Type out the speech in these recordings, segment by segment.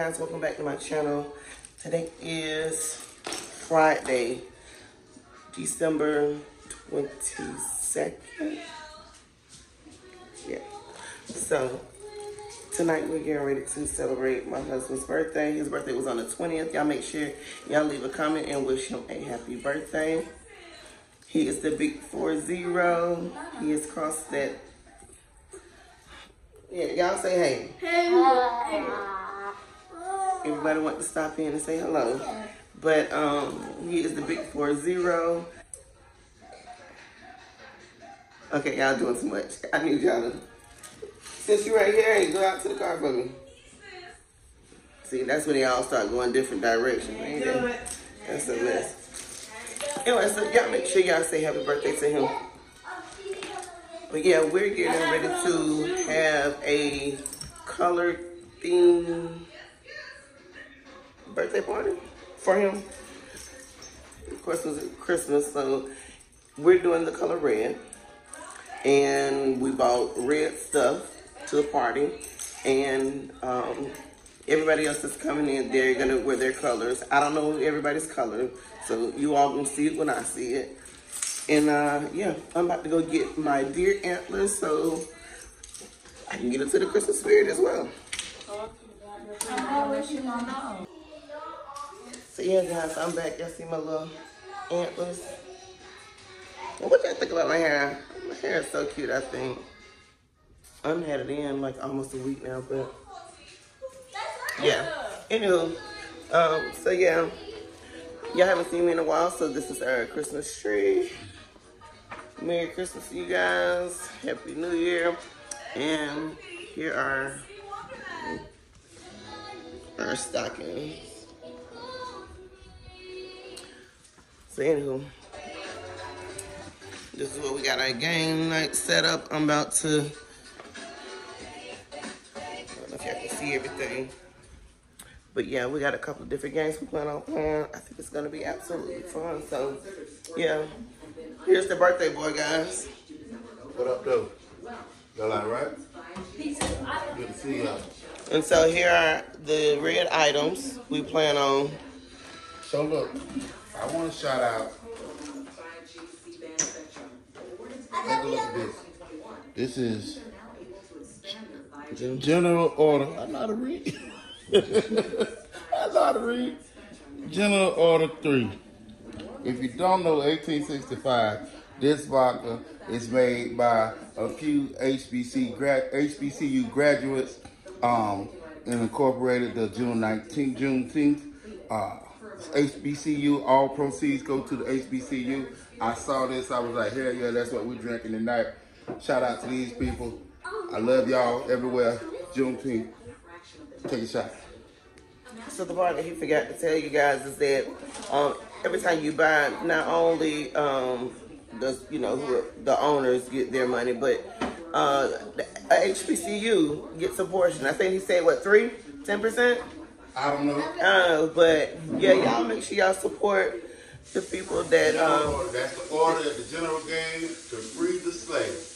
guys, welcome back to my channel. Today is Friday, December 22nd. Yeah. So, tonight we're getting ready to celebrate my husband's birthday. His birthday was on the 20th. Y'all make sure y'all leave a comment and wish him a happy birthday. He is the big 4-0. He has crossed that. Yeah, y'all say hey. hey. Hey. Everybody want to stop in and say hello. But um, he is the big 4-0. Okay, y'all doing too much. I need y'all to, since you right here, hey, go out to the car for me. See, that's when they all start going different directions. Ain't? That's a mess. Anyway, so y'all make sure y'all say happy birthday to him. But yeah, we're getting ready to have a color theme birthday party for him. Of course, it was Christmas, so we're doing the color red. And we bought red stuff to the party. And um, everybody else that's coming in, they're gonna wear their colors. I don't know everybody's color, so you all gonna see it when I see it. And uh, yeah, I'm about to go get my deer antlers so I can get into the Christmas spirit as well. So yeah, guys, I'm back. Y'all see my little antlers? What y'all think about my hair? My hair is so cute, I think. I am had it in like almost a week now, but yeah. Anywho, um, so yeah, y'all haven't seen me in a while, so this is our Christmas tree. Merry Christmas to you guys. Happy New Year. And here are our stockings. So anywho, this is what we got our game night set up. I'm about to, I don't know if y'all can see everything. But yeah, we got a couple of different games we plan on playing. I think it's gonna be absolutely fun. So yeah, here's the birthday boy, guys. What up, though? Y'all all right? Good to see y'all. And so here are the red items we plan on. So look, I want to shout out. Take a look at this. This is General Order. I know how to read. I know how to read. General Order 3. If you don't know 1865, this vodka is made by a few HBC grad, HBCU graduates um, and incorporated the June 19th, Juneteenth. Uh, HBCU, all proceeds go to the HBCU. I saw this, I was like, hell yeah, that's what we're drinking tonight. Shout out to these people. I love y'all everywhere. Juneteenth. Take a shot. So the part that he forgot to tell you guys is that um, every time you buy, not only um, does you know the owners get their money, but uh, HBCU gets a portion. I think he said what three, ten percent. I don't know. Uh, but yeah, y'all make sure y'all support the people that um, That's the order that the general gave to free the slaves.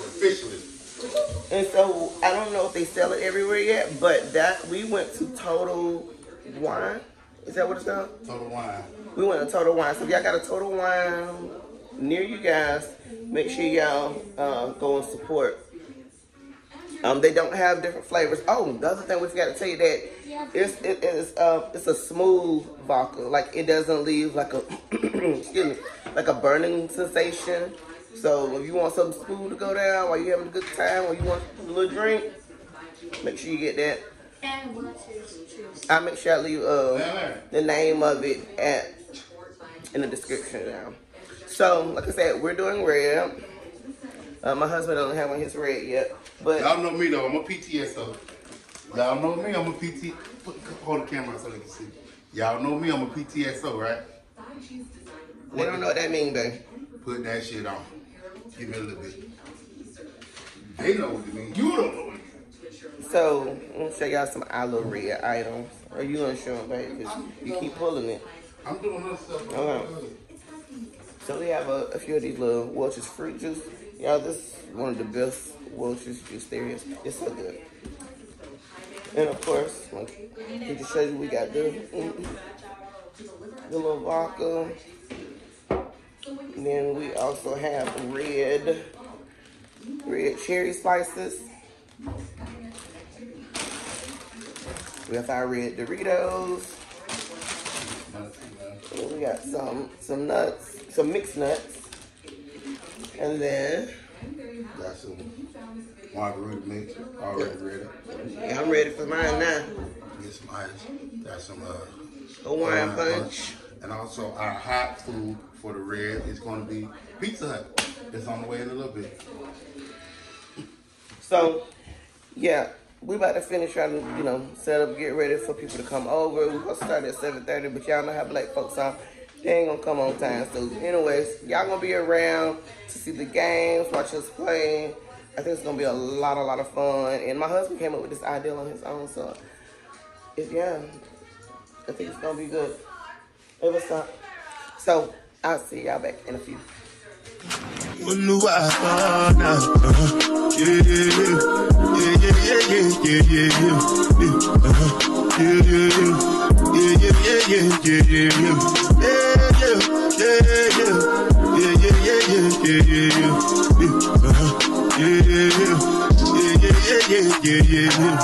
Officially. And so I don't know if they sell it everywhere yet, but that we went to Total Wine. Is that what it's called? Total wine. We went to Total Wine. So if y'all got a Total Wine near you guys, make sure y'all uh, go and support. Um, they don't have different flavors. Oh, the other thing we forgot to tell you that it's it is uh it's a smooth vodka. Like it doesn't leave like a excuse me like a burning sensation. So if you want something smooth to go down while you're having a good time, or you want a little drink, make sure you get that. I'll make sure I leave uh, the name of it at in the description down. So, like I said, we're doing red. Uh, my husband doesn't have on his red yet, but Y'all know me though, I'm a PTSO. Y'all know me, I'm a PT. Put, hold the camera so they can see. Y'all know me, I'm a PTSO, right? they don't know what that means, babe. Put that shit on. Give me a little bit. They know what it means. You don't know what it means. So, I'm gonna show y'all some aloe Red items. Are you gonna show them, babe? Because you keep pulling it. I'm doing other stuff. Okay. So we have a, a few of these little Welch's fruit juice. Y'all, this is one of the best Welch's juice there is. It's so good. And of course, like, we can show you we got the, mm-hmm, the little vodka. And then we also have red, red cherry spices. We have our red Doritos. We got some some nuts, some mixed nuts. And then Got some margarita mix already ready. yeah, I'm ready for mine now. Get some ice. Got some uh, Hawaiian Hawaiian punch. And also our hot food for the red is going to be Pizza Hut. It's on the way in a little bit. So, yeah, we about to finish trying to, you know, set up, get ready for people to come over. We're gonna start at 7.30, but y'all know how black folks are. They ain't gonna come on time. So, anyways, y'all gonna be around to see the games, watch us play. I think it's gonna be a lot, a lot of fun. And my husband came up with this idea on his own, so, it, yeah, I think it's gonna be good. Hey, what's up? So, I'll see y'all back in a few. Oluwabana, uh-huh. yeah, yeah, yeah, yeah, yeah, yeah, uh-huh. yeah, yeah, yeah, yeah, yeah, yeah, yeah, yeah.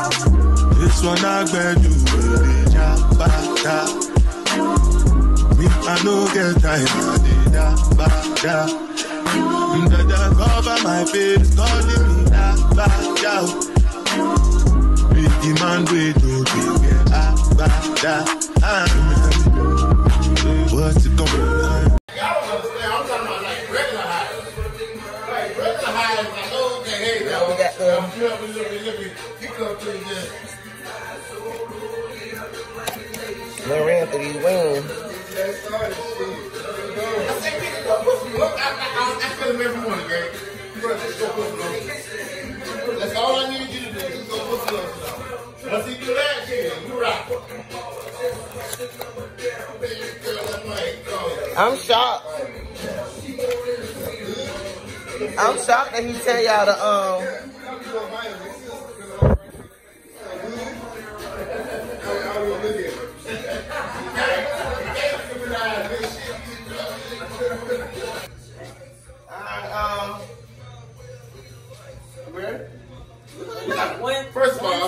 This one I bet you will be jabata. Me, I no get time, I did da ba da. Dada cover my face, calling me da ba da. Biggie man, we do big ah ba da. What's it gonna be? I'm shocked. I'm shocked that he tell y'all to um.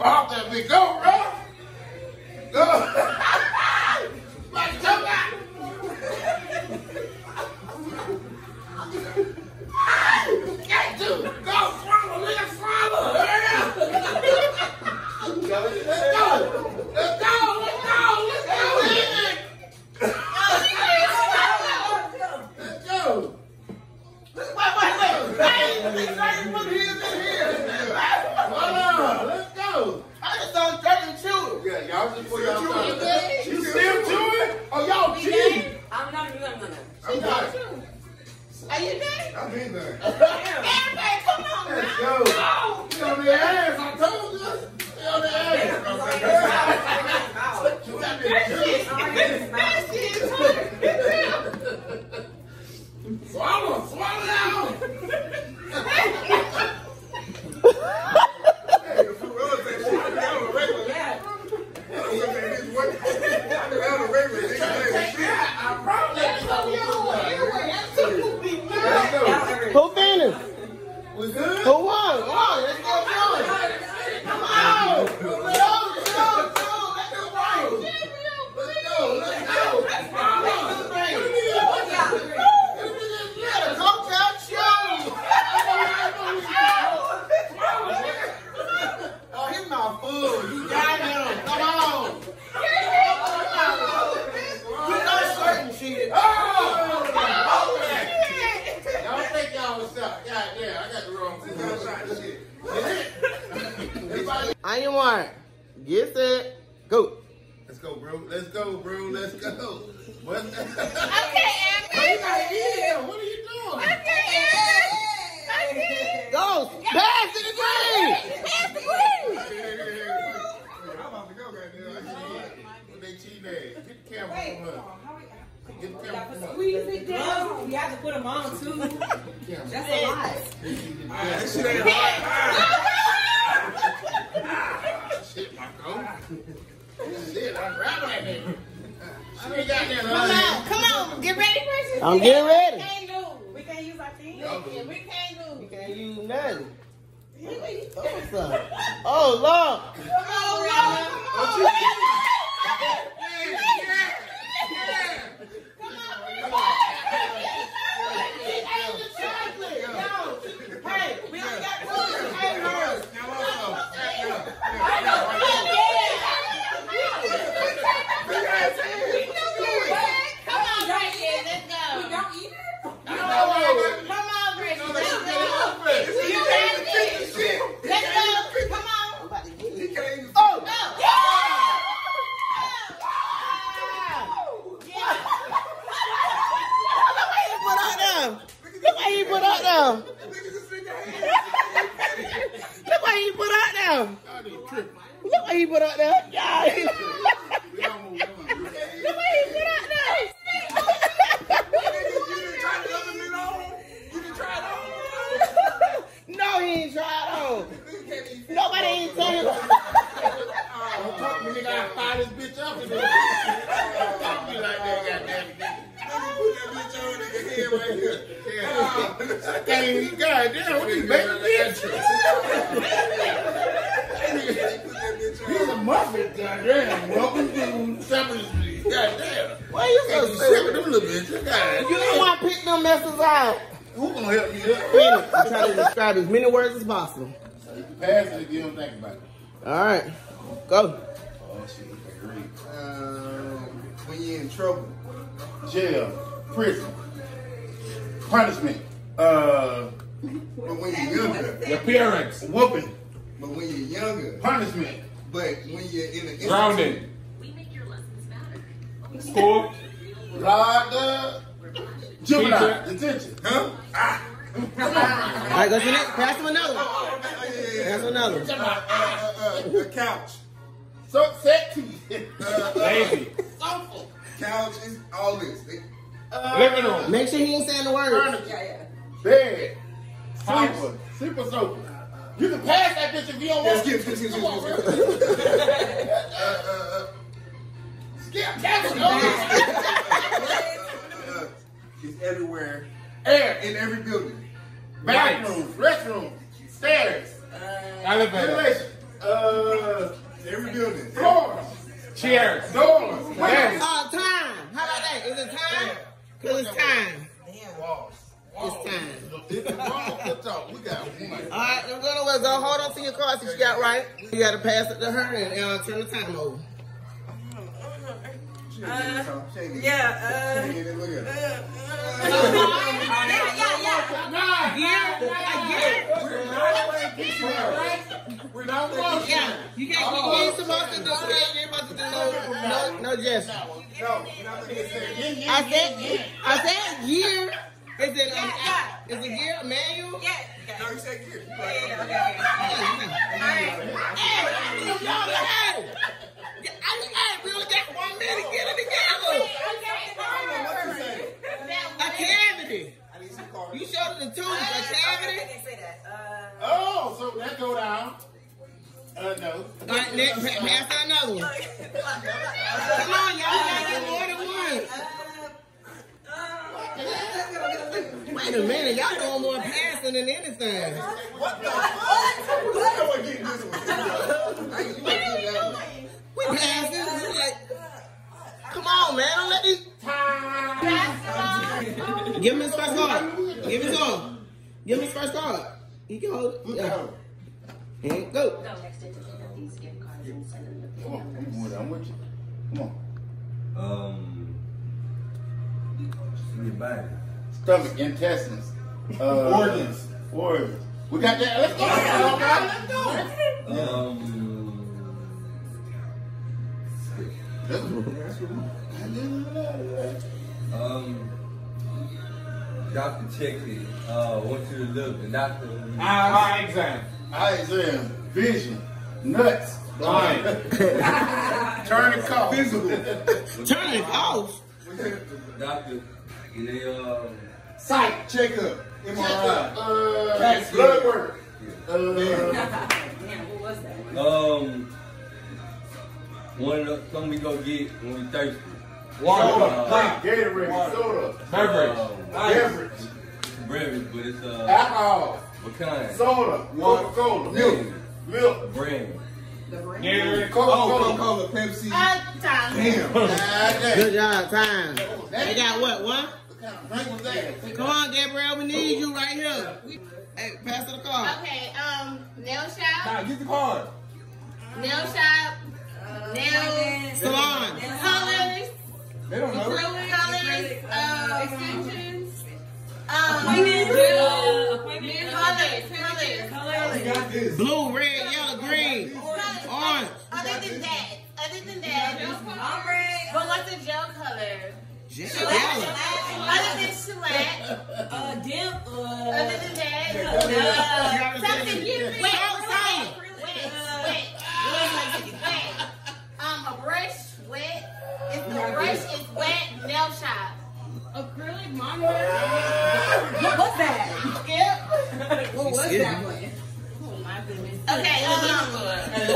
Off big go, bro. Go. I've been there. Come on Let's go. Get on the ass. I told you. Get on the ass. Get on the ass. Get on the ass. Want Get set. Go. Let's go, bro. Let's go, bro. Let's go. What? Okay, Amber. what are you doing? Okay, Amber. Go. Pass to the green. Pass the green. I'm about to go right now. What they cheating at? Get the camera from her. Get the camera from her. Squeeze it down. You have to put them on too. That's a lot. That shit ain't hard. I'm getting ready. We can't lose. We can't use our team. And we can't You do. can't use nothing. Oh, oh, Lord. Come on, Rella. Hey, we only got two. Hey, Lord. Come on, Gracie. Let's We go. don't eat it. Come on, Gracie. Let's go. You got this. Let's go. Come on. I'm about to get it. Go. Put out there. Look why he put out there. Look why he put out there. Look why he put out there. Yeah. Look why he put out there. No, he ain't tried on. Nobody ain't tell him. Don't talk to me, nigga. I fire this bitch up in there. Don't talk to me like that, goddamn nigga. I can't even, goddamn, what you making this? He's a muffin, goddamn. Welcome to Seventh Street, goddamn. Why you so Can't be serious? sick with them little bitches, goddamn. You don't want to pick them messes out. Who gonna help me up? Finish. I'm trying to describe as many words as possible. Pass it if you don't think about it. All right, go. Oh, shit, agree. Um, when you're in trouble. Jail, prison, punishment, uh, But when you're younger. your parents, whooping, But when you're younger. punishment, But when you're in an Grounded. School. locked up, juvenile, detention. Huh? All right, go to the next. Pass him another one. Pass him another one. Uh, uh, uh, a couch. So sexy. Lazy. Couch is all this. They- Living room. Make sure he ain't saying the words. Furniture, bed, sleeper, sleeper sofa. You can pass that bitch if you don't Yeah, want skip, to. skip, skip, skip, Come on, skip, bro. skip. Uh, uh, uh, Skip, cancel. Uh, It's everywhere. Air, In every building. Bathrooms, restrooms, stairs, Elevator. ventilation, uh, Every building. floors, Chairs. doors, Yes. Uh, time. How about that? Is it time? Cause it's time. walls. It's time. It's wrong. Good talk. We got one. All right, I'm gonna was uh, hold on to your cards that you got right. You gotta pass it to her and uh, turn the time over. She ain't getting it, Tom. She ain't getting it. Yeah. She not wrong. Yeah, you can't. Ain't supposed to do. You ain't supposed to do no, no, no gesture. No, that. I said, I said year. Is it um, is it year manual? Yeah. No, you said gear. Yeah, like, okay. Hey, y'all, hey, I, hey, we only got one minute. Get it together. I cards. You showed it the tooth. A cavity. didn't say that. Uh, Oh, so that go down. Uh, no. All right, next, pa- pass out another one. Come on, y'all gotta get more than one. Uh, uh, Wait a minute, y'all doing more passing than anything. What the fuck? I know what getting this one. I ain't you ain't getting that one. We passing. Uh, we like, come on, man, don't let these. Give him his first card. Give him his card. Give him his first card. He can hold it. Yeah. And go. Come on. I'm with, you. Come on. Um, your body. Stomach, intestines, uh, organs, organs. We got that. Let's go. Let's go. Um, Um, doctor checked it. Uh, want you to look. The doctor. Eye exam. Eye exam, vision, nuts, Blind. turning cough. Physical. Turn it off. Doctor. And they um. Sight checkup. MRI. Uh, blood work. Uh, Damn, what was that? Um. One of the something we go get when we thirsty. Water. soda, like Gatorade, soda, Beverage. Um, beverage, beverage, but it's uh. alcohol, What kind? soda, Coca-Cola, milk, milk, Brand. Gatorade. Coca-Cola, Coca-Cola, Pepsi. Uh, time. Damn. Good job, time. They got what? What? damn. Drink? Come on, Gabriel. We need you right here. Hey, pass her the card. Okay, um, nail shop, Now get the card. nail shop, nail Salon. colors, They don't know. acrylic colors, um, extensions, um, Appointment. colors, colors, colors. Blue, red, yellow, green, orange. Other than that, other than that, but what's the gel color? Yellow. Other than shellac, Uh, dim. other Uh, than that, uh, something different. Wet, Outside. wet, wet, wet, wet. Um, a brush, wet. If the brush is wet, nail shop. acrylic monitor. What was that? Yep. What was that one? Oh my goodness. Okay, um,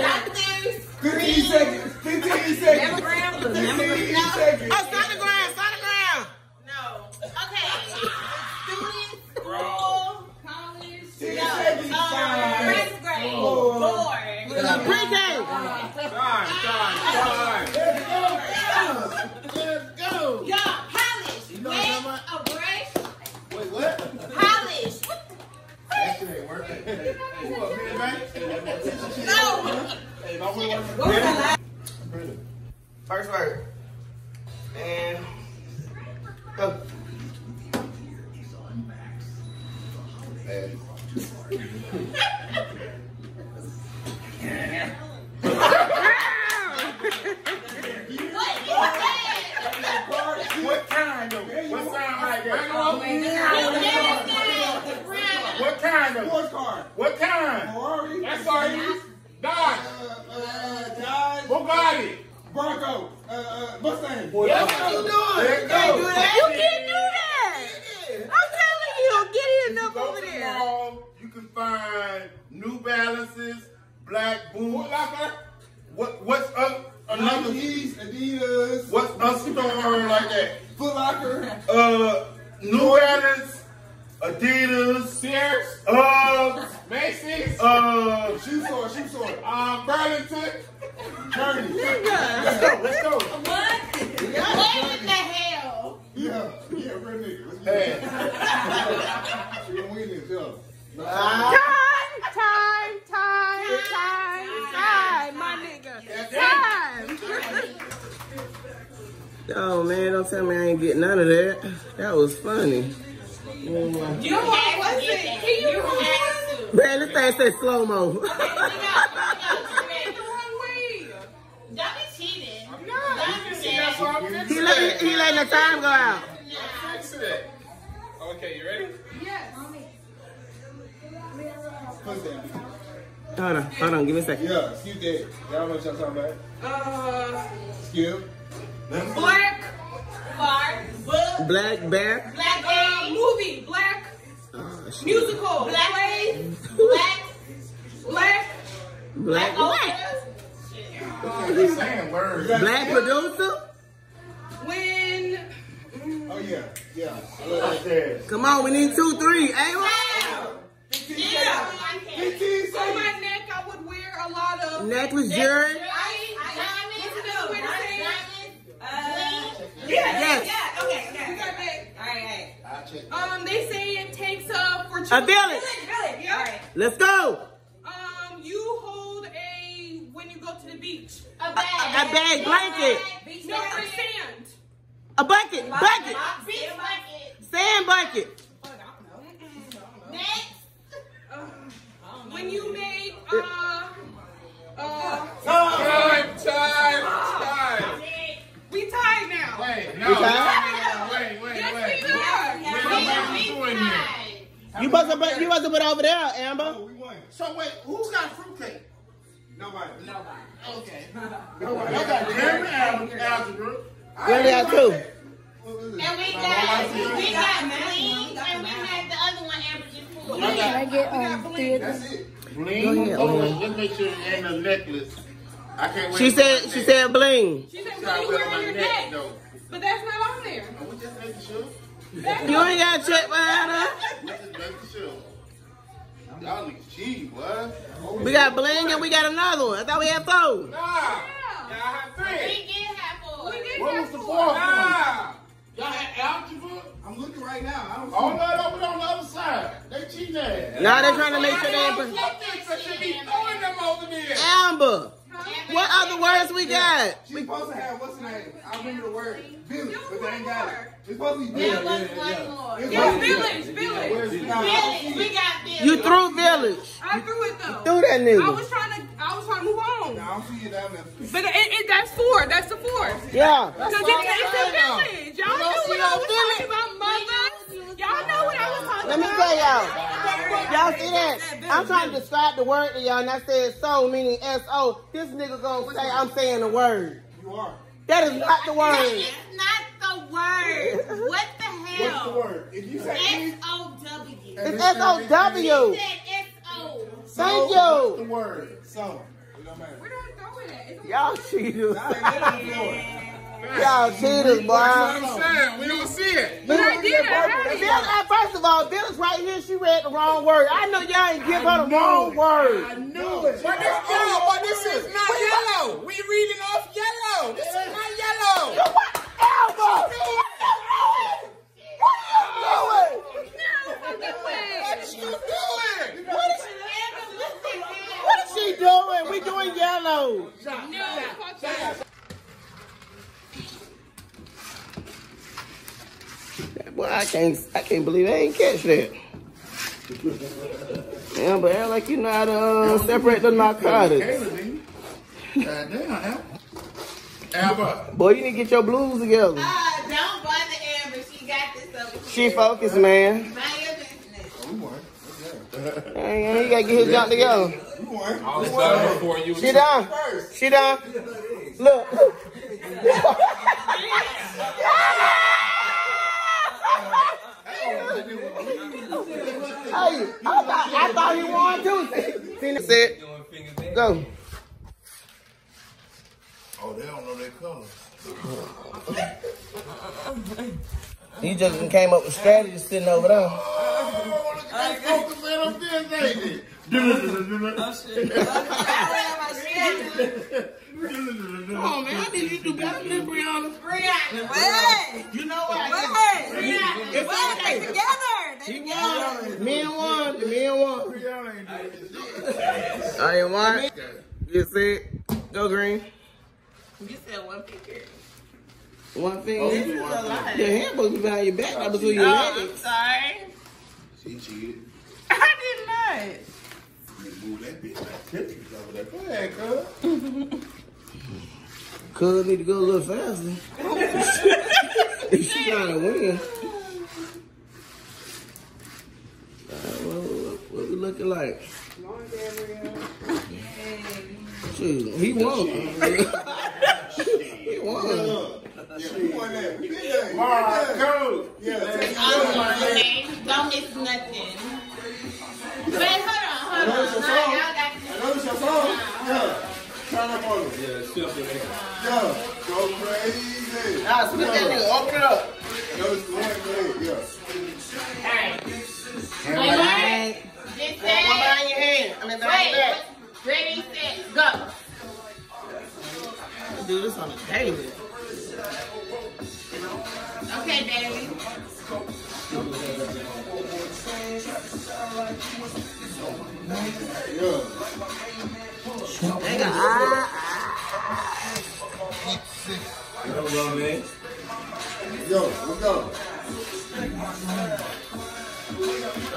doctors. 15 seconds. 15 seconds. Mammogram. The mammogram. No. seconds. Oh, sonogram, sonogram. No. Okay. Students, school, College. 10 no. seconds. Um, first grade, Four. board. Uh, Pre-K. Time, time, time. Let's go. Yo, polish. know Wet, what a brush, Wait, what? polish. That shit ain't working. Hey, who up, man, man? No. Hey, my boy wants to- First word. And go. What is that? What kind of? What sound like? What kind of? Sports car. What kind? Ferrari. That's all you. Dodge. Uh, Dodge. Bugatti. Bronco. Uh, uh, Mustang. That's what you doing. There you go. Can't do that. You can't do that. I'm telling you, get in up Go over to the there. mall, you can find New Balances, black boots. Foot What what's up? Another Nikes, Adidas, what's a store like that? Foot Locker. Uh, New Balance, Adidas, Sears. uh, Macy's. uh, Shoe store, shoe store. Um, Burlington. Journey. Let's go. Let's go. What? What in the hell? Yeah, yeah, real nigga. Hey. get We gonna win this, yeah. Time, time, time, time, time, my nigga. Time. Oh man, don't tell me I ain't getting none of that. That was funny. You what was it? Can you have to? Man, this thing said slow mo. Okay, we got, we got the wrong way. Don't be cheating. No. He let he letting the time go out. Okay, you ready? First down. Hold on, hold on, give me a second. Yeah, skip that. Y'all know what y'all talking about. Uh, Skip. Black bar, book, Black bear. black uh, movie, black, shit. musical, black play, game, black, black, Black black He's saying words. black producer. when, Oh, yeah, yeah. Like. Come on, we need two, three. Hey, what? Yeah. on my neck I would wear a lot of, Necklace, jewelry. Yes. yeah, okay, okay. We got that. All right, all I check. right. Um, they say it takes uh, for A children. village. Village, yeah. All right. Let's go. Um, you hold a when you go to the beach. A A bag blanket. No, for sand. A bucket. Bucket. Big bucket. Sand bucket. Next. When you make uh uh Time, time, time. We tied now. Wait, no. We tied? Wait, wait, yes, wait. We are. Wait, we, we, tied. You must have been, you must have been over there, Amber. Oh, we won. So wait, who's got fruitcake? Nobody. Nobody. Okay. Nobody. I got Jeremy algebra. Jeremy got two. And we got, oh, we got Bling, and we had the other one, Amber just pulled. Can I get um, three of them? That's it. Bling, hold on, let's make sure it ain't a necklace. I can't wait. She said, she neck. said bling. She said, Try "Well, to you wear wear on your neck, neck, but that's not on there." We just making sure. You ain't got to check behind her. We just making sure. Y'all niggas cheap, boy. We got bling and we got another one. I thought we had four. Nah. Y'all have We did have four. What was the fourth one? Nah. Y'all had algebra? I'm looking right now. I don't oh, see All that over on the other side. They cheat that. Now they're trying to make sure they ain't put- I should be throwing them over there. Amber. What other words we got? She's supposed to have what's the name? I remember the word. Village, but they ain't got it. It's supposed to be There village. was one more. It's Yeah, supposed to be- village, village. Village, we got village. You threw village. I threw it though. Threw that I nigga. was trying to, I was trying to move on. I don't see it down there. But it, it, that's four. That's the fourth. Yeah. Because it, it's a village. Y'all You don't knew see what no I was village? talking about, mothers. Y'all know what I was talking Let me about. tell y'all. Y'all see that? I'm trying to describe the word to y'all, and I said so, meaning S-O. This nigga gonna say I'm saying the word. You are. That is not the word. is not the word. What the hell? What's the word? If you say E, S O W. It's S-O-W. Said S O. Thank What's the word? So. It don't matter. Where do I throw it at? Y'all cheaters. I ain't got it on the floor. Y'all cheaters, boy. I'm saying, we don't see it. But I did. I Bill, it. uh, first of all, Bill's right here. She read the wrong word. I know y'all ain't give her the wrong word. I knew it. But this, yo, but this is not yellow. We reading off yellow. This is not yellow. Albert! What are you doing? What is you doing? What is, what is she We doing yellow. Boy, I can't, I can't believe I ain't catch that. Yeah, but act like you know how to uh, separate the narcotics. Kayla, didn't you? God damn, Al. Boy, you need to get your blues together. Uh, don't bother Amber. She got this over here. She focused, man. Mind your business. We won. Hey, he gotta get his junk together. We won. I was done before you. She done. She done. Look. look. Hey, I thought, I thought he won too. See, that's it. Go. Oh, they don't know their colors. He just came up with strategy sitting over there. Oh, look at that focus man up there, ain't it? Come on, man. I need you to do better than Brianna. Brianna. What? You know what? What? Brianna. It's okay. Together. He won. Me and one. Me and one. I ain't one. You see it? Go green. You said one finger. One finger. Oh, you do one finger. Your hand supposed to be behind your back, not between your Oh, I'm legs. sorry. She cheated. I did not. You move that bitch like Tetris over there. Go ahead, cuz. Cuz need to go a little faster. if she trying to win. Alright, what, what, what we looking like? Shoot, he won. he won. Yeah, we won that. We did that. We did Alright, that. cool. Yeah, take Oh, okay. Don't miss nothing. Wait, hold on, hold on. Notice your Nah, song. y'all got your song. Uh-huh. Yeah. Turn up on it. Yeah, simple. Yeah. Go crazy. Nah, split that nigga,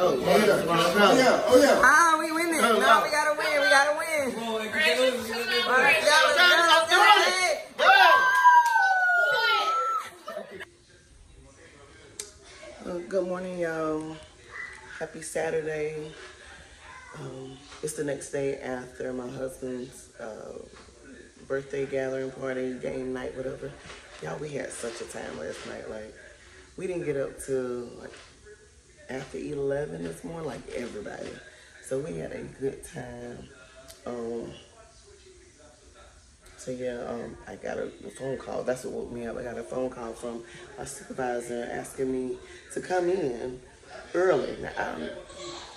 oh, Oh yeah. yeah. Oh yeah. Oh yeah. Ah, we winning. No, we gotta win. We gotta win. All right, let's let's go, let's go. Uh, good morning, y'all. Happy Saturday. Um, it's the next day after my husband's uh, birthday gathering party, game night, whatever. Y'all, we had such a time last night. Like, we didn't get up till like after 11 this morning, like everybody. So we had a good time. Um, so yeah, um, I got a, phone call. That's what woke me up. I got a phone call from my supervisor asking me to come in early. Now, I'm,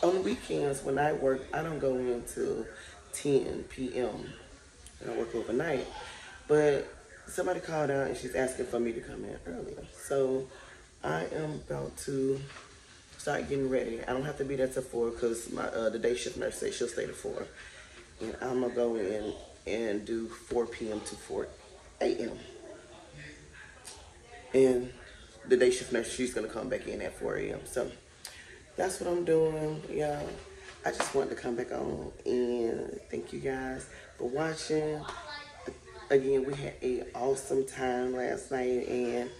on weekends when I work, I don't go in until 10 p.m. and I work overnight. But somebody called out and she's asking for me to come in earlier. So I am about to start getting ready. I don't have to be there till four because my uh, the day shift nurse says she'll stay to four, and I'm gonna go in and do 4 p.m. to 4 a.m. And the day shift nurse, she's gonna come back in at 4 a.m. So that's what I'm doing, y'all. I just wanted to come back on and thank you guys for watching. Again, we had a awesome time last night and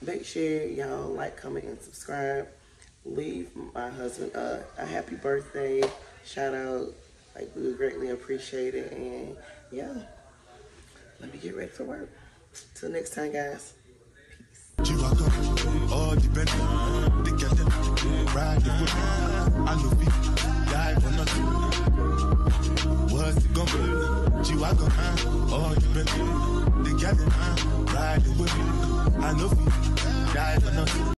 make sure y'all like, comment, and subscribe. Leave my husband a happy birthday shout out. Like we would greatly appreciate it. And yeah, let me get ready for work. Till next time, guys. all